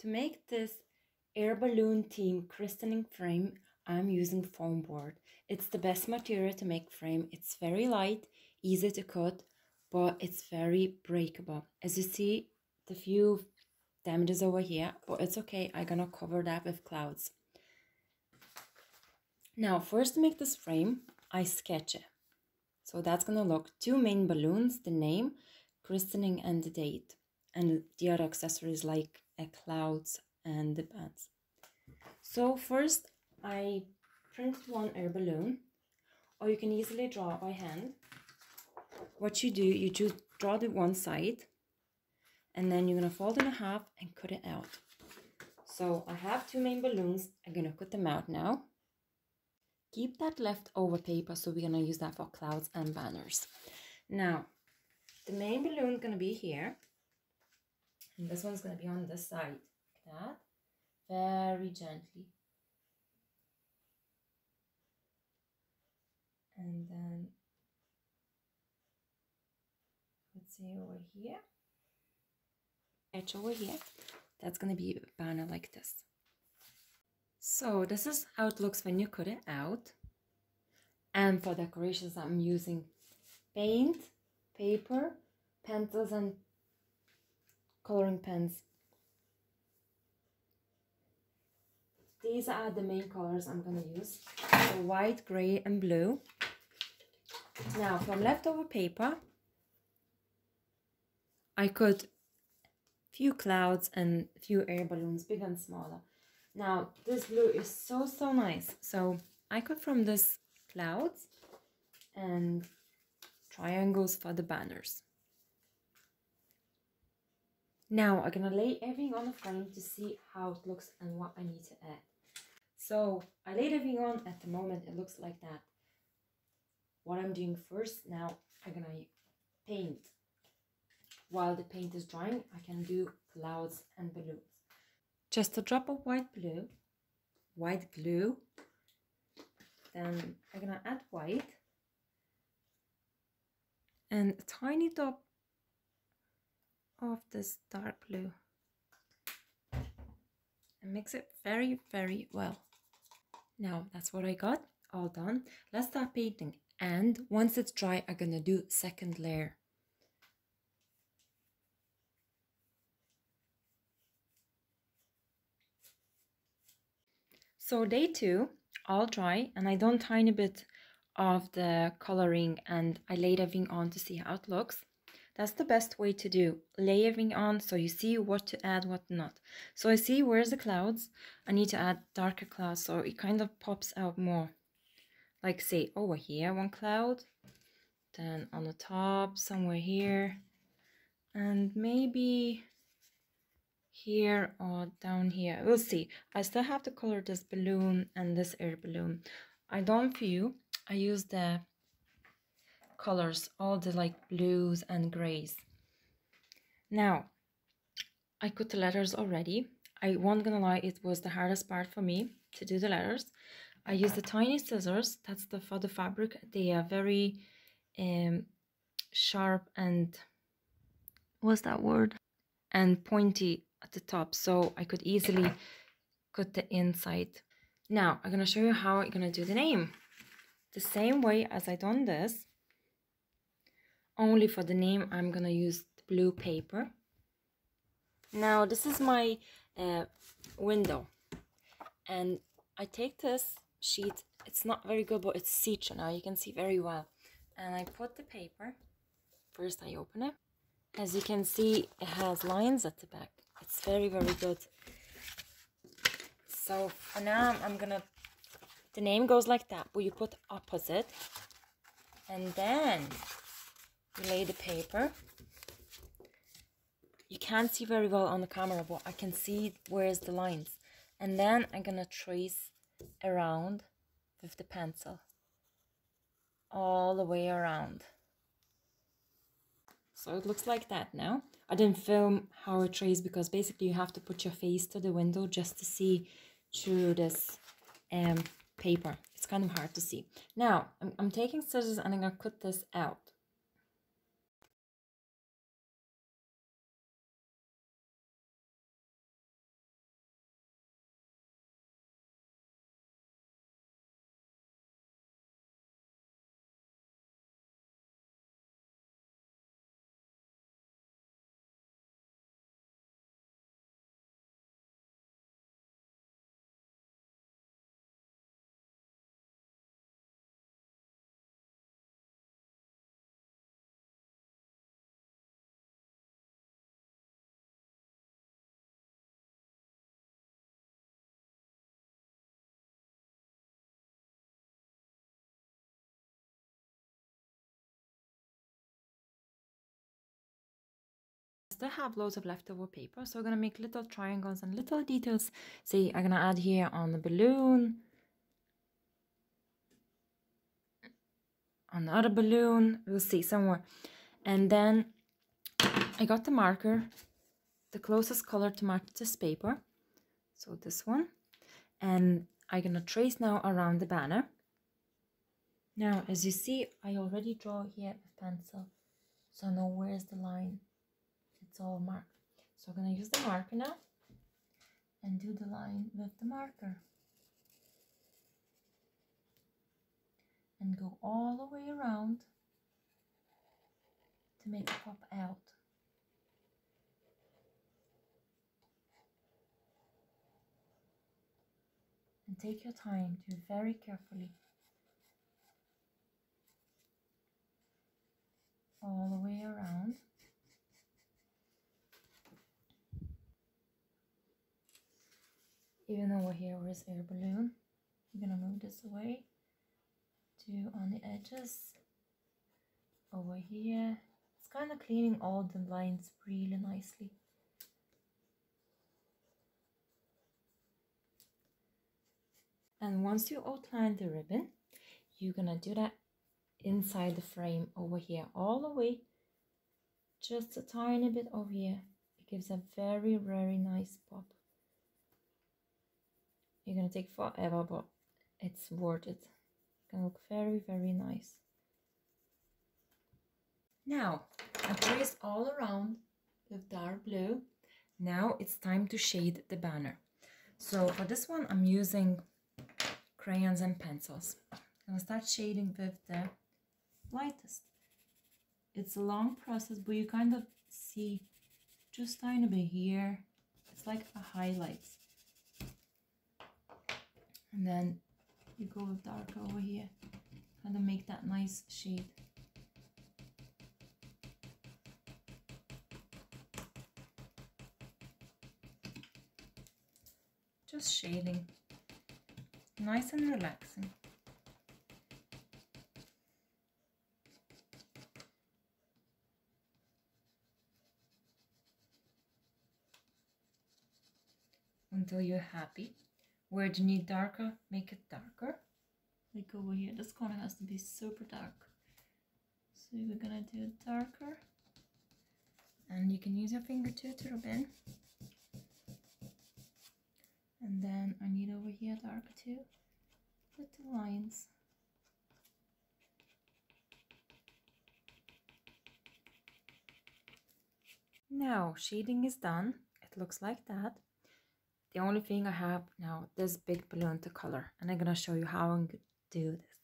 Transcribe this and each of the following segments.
To make this air balloon theme christening frame, I'm using foam board. It's the best material to make frame. It's very light, easy to cut, but it's very breakable. As you see, the few damages over here, but it's okay. I'm gonna cover that with clouds. Now, first to make this frame, I sketch it. So that's gonna look two main balloons, the name, christening and the date, and the other accessories like Uh, clouds and the bands. So first I printed one air balloon, or you can easily draw by hand. What you do, you just draw the one side, and then you're gonna fold in half and cut it out. So I have two main balloons, I'm gonna cut them out now. Keep that leftover paper, so we're gonna use that for clouds and banners. Now, the main balloon gonna be here, and this one's gonna be on this side, like that, very gently. And then, let's see over here, edge over here, that's gonna be a banner like this. So this is how it looks when you cut it out. And for decorations, I'm using paint, paper, pencils, and coloring pens. These are the main colors I'm to use. So white, gray, and blue. Now, from leftover paper, I cut few clouds and few air balloons, big and smaller. Now, this blue is so, so nice. So I cut from this clouds and triangles for the banners. Now I'm gonna lay everything on the frame to see how it looks and what I need to add. So I laid everything on at the moment it looks like that. What I'm doing first now I'm gonna paint. While the paint is drying I can do clouds and balloons. Just a drop of white blue, white glue. Then I'm gonna add white and a tiny dot of this dark blue. And mix it very very well. Now that's what I got. All done. Let's start painting. And once it's dry I'm gonna do second layer. So day two all dry and I done tiny bit of the coloring and I laid everything on to see how it looks that's the best way to do. layering on so you see what to add, what not. So I see where's the clouds. I need to add darker clouds so it kind of pops out more. Like say over here, one cloud. Then on the top, somewhere here. And maybe here or down here. We'll see. I still have to color this balloon and this air balloon. I don't feel I use the colors, all the like blues and grays. Now, I cut the letters already. I won't gonna lie, it was the hardest part for me to do the letters. I used the tiny scissors, that's the for the fabric. They are very um, sharp and what's that word? And pointy at the top, so I could easily cut the inside. Now, I'm gonna show you how I'm gonna do the name. The same way as I done this, only for the name I'm gonna use blue paper. Now this is my uh, window. And I take this sheet. It's not very good but it's see now. You can see very well. And I put the paper. First I open it. As you can see it has lines at the back. It's very very good. So for now I'm gonna the name goes like that but you put opposite. And then lay the paper. You can't see very well on the camera, but I can see where's the lines. And then I'm gonna trace around with the pencil. All the way around. So it looks like that now. I didn't film how I trace because basically you have to put your face to the window just to see through this um, paper. It's kind of hard to see. Now, I'm, I'm taking scissors and I'm going to cut this out. Still have loads of leftover paper. So going to make little triangles and little details. See, I'm to add here on the balloon. Another balloon. We'll see somewhere. And then I got the marker, the closest color to match this paper. So this one. And I'm to trace now around the banner. Now, as you see, I already draw here with pencil. So I know where's the line. It's all marked. So I'm to use the marker now and do the line with the marker. And go all the way around to make it pop out. And take your time, do very carefully. all the way around. Even over here is air balloon, I'm gonna move this away. To on the edges. Over here. It's kind of cleaning all the lines really nicely. And once you outline the ribbon, you're gonna do that inside the frame over here all the way just a tiny bit over here. It gives a very very nice pop you're gonna take forever but it's worth it it's gonna look very very nice now I traced all around with dark blue now it's time to shade the banner so for this one I'm using crayons and pencils I'm gonna start shading with the lightest. It's a long process, but you kind of see just tiny bit here. It's like a highlights. And then you go with dark over here, kind of make that nice shade. Just shading, nice and relaxing. until you're happy. Where do you need darker, make it darker. Like over here, this corner has to be super dark. So we're gonna do it darker. And you can use your finger too to rub in. And then I need over here darker too, with the lines. Now shading is done. It looks like that the only thing I have now this big balloon to color and I'm gonna show you how I'm gonna do this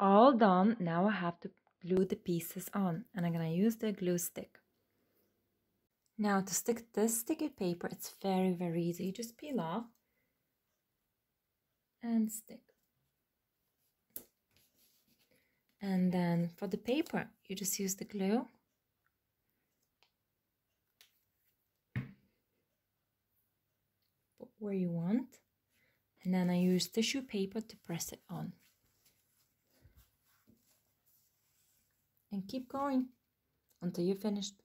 all done. Now I have to glue the pieces on and I'm gonna use the glue stick. Now to stick this sticky paper, it's very, very easy. You just peel off and stick. And then for the paper, you just use the glue. Where you want. And then I use tissue paper to press it on. And keep going until you're finished.